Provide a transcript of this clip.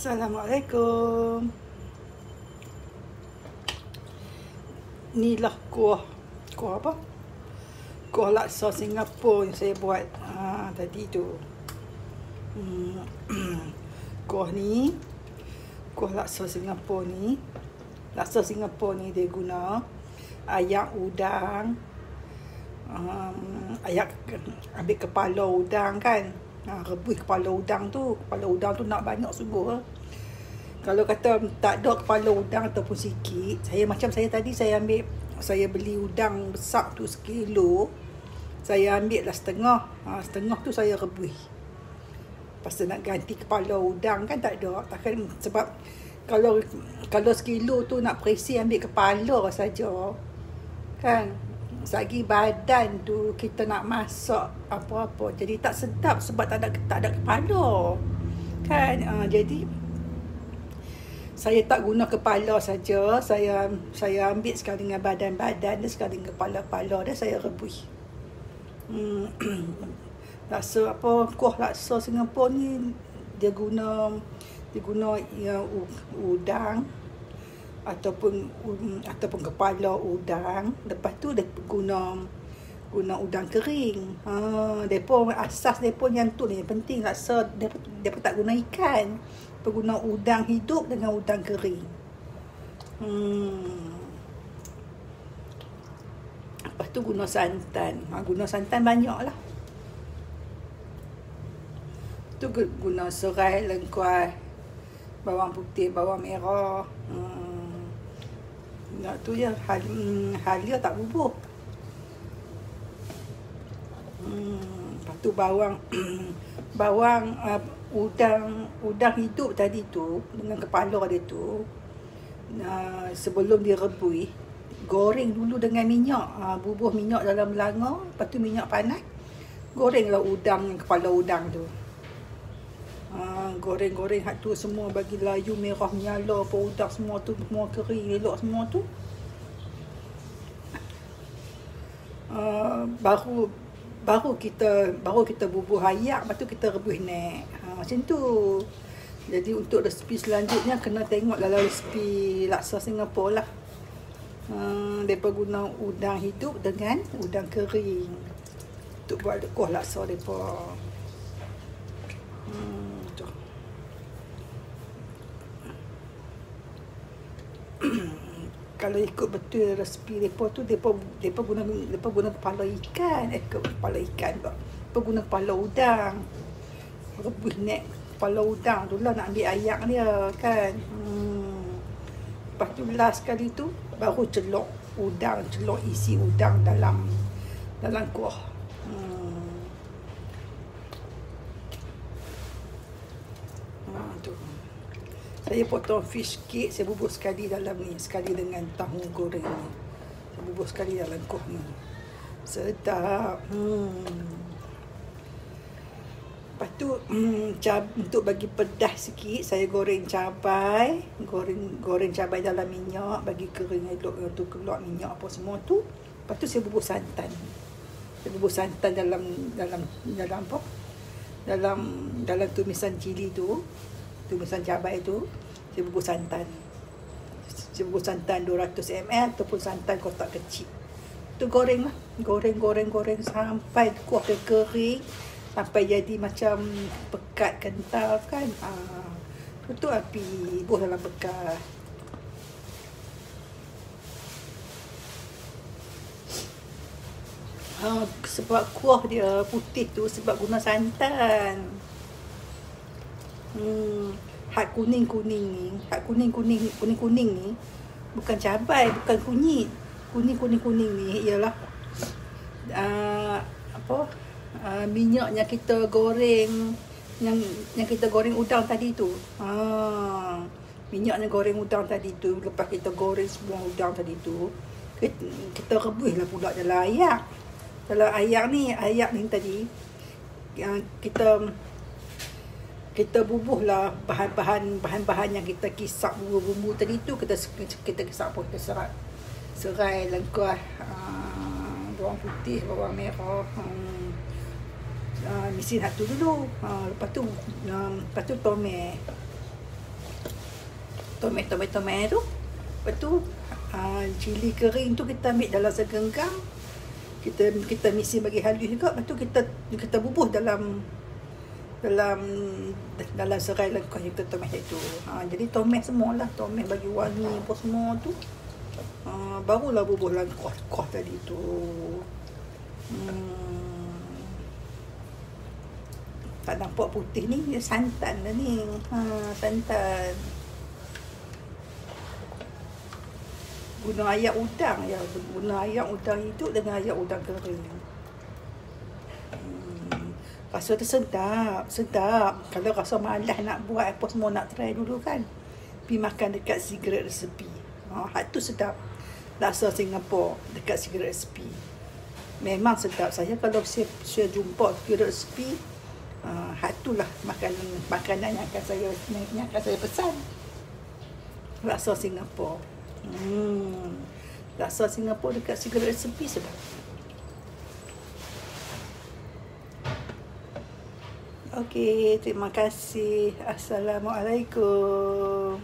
Assalamualaikum. Inilah kuah. Kuah apa? Kuah laksa Singapura yang saya buat ha, tadi tu. Hmm. kuah ni, kuah laksa Singapura ni, laksa Singapura ni dia guna ayak udang, um, ayak ambil kepala udang kan, Ha, rebus kepala udang tu. Kepala udang tu nak banyak sungguh. Ha. Kalau kata tak ada kepala udang ataupun sikit, saya macam saya tadi saya ambil saya beli udang besar tu sekilo. Saya ambil lah setengah. Ha, setengah tu saya rebus. Tu nak ganti kepala udang kan tak ada. Takkan sebab kalau kalau sekilo tu nak perisi ambil kepala saja. Kan? Sagi badan tu kita nak masak apa-apa. Jadi tak sedap sebab tak ada tak ada kepala. Kan? Uh, jadi saya tak guna kepala saja. Saya saya ambil sekali dengan badan-badan dan sekali dengan kepala-kepala dan saya rebus. Hmm. laksa apa kuah laksa Singapura ni dia guna dia guna ya, udang ataupun um, ataupun kepala udang. Lepas tu dia guna guna udang kering. Ha depa asas depa yang tu ni penting rasa depa depa tak guna ikan. Guna udang hidup dengan udang kering. Hmm. Lepas tu guna santan. Ha, guna santan banyak lah tu guna serai lengkuas bawang putih bawang merah. Hmm nak tu ya hal, hmm, halia tak bubuh. Hmm, lepas tu bawang bawang uh, udang udang hidup tadi tu dengan kepala dia tu uh, sebelum direbui goreng dulu dengan minyak uh, bubuh minyak dalam belanga lepas tu minyak panas gorenglah udang kepala udang tu Ha, goreng-goreng hak tu semua bagi layu merah nyala apa udang semua tu semua kering elok semua tu. Uh, baru baru kita baru kita bubuh ayak lepas tu kita rebus nek. Ha, macam tu. Jadi untuk resipi selanjutnya kena tengok dalam resipi laksa Singapura lah. Uh, mereka guna udang hidup dengan udang kering. Untuk buat kuah laksa mereka. Hmm. Kalau ikut betul resipi depa tu depa depa guna depa guna kepala ikan. Eh kepala ikan pula. Depa guna kepala udang. Rebus nek kepala udang. Tu lah nak ambil ayak dia kan? Hmm. lepas tu last sekali tu baru celok udang. Celok isi udang dalam dalam kuah. Hmm. Ha, tu. Saya potong fish cake, saya bubur sekali dalam ni. Sekali dengan tahu goreng ni. Saya bubur sekali dalam kuah ni. Sedap. Hmm. Lepas tu, hmm, cab- untuk bagi pedas sikit, saya goreng cabai. Goreng goreng cabai dalam minyak. Bagi kering elok tu keluar minyak apa semua tu. Lepas tu saya bubur santan. Saya bubur santan dalam dalam dalam apa? Dalam dalam tumisan cili tu tumisan cabai tu saya bubur santan saya bubur santan 200 ml ataupun santan kotak kecil tu goreng lah goreng goreng goreng sampai kuah dia kering sampai jadi macam pekat kental kan ha. tutup api buh dalam bekas Ha, sebab kuah dia putih tu sebab guna santan. Hmm, hat kuning-kuning ni, hat kuning-kuning kuning-kuning ni bukan cabai, bukan kunyit. Kuning-kuning-kuning ni ialah uh, apa? Uh, minyak yang kita goreng yang yang kita goreng udang tadi tu. Ha. Minyak yang goreng udang tadi tu lepas kita goreng semua udang tadi tu kita, kita rebuslah pula dalam ayak. Dalam ayak ni, ayak ni tadi yang kita kita bubuhlah bahan-bahan bahan-bahan yang kita kisap bumbu-bumbu tadi tu kita kita kisap apa kita serat serai lengkuas uh, bawang putih bawang merah um, uh, mesti nak tu dulu uh, lepas tu um, lepas tu tomat tomat-tomat-tomat tu. Lepas tu uh, cili kering tu kita ambil dalam segenggam. Kita kita mixi bagi halus juga. Lepas tu kita kita bubuh dalam dalam dalam serai lengkap kita tomat itu. Ha, jadi tomat semualah. Tomat bagi wangi apa semua tu. Ha, barulah bubuh langkah kuah tadi tu. Hmm. Tak nampak putih ni, dia santan lah ni. Ha, santan. guna ayak udang ya guna ayak udang itu dengan ayak udang kering. Rasa tu sedap. Sedap kalau rasa malas nak buat apa semua nak try dulu kan. Pergi makan dekat cigarette recipe ha, hak tu sedap. Rasa Singapura dekat cigarette recipe memang sedap. Saya kalau saya, saya jumpa cigarette recipe uh, hak tu lah makanan makanan yang akan saya yang akan saya pesan. Rasa Singapura Hmm. Rasa Singapura dekat segala resepi sedap. Okey, terima kasih. Assalamualaikum.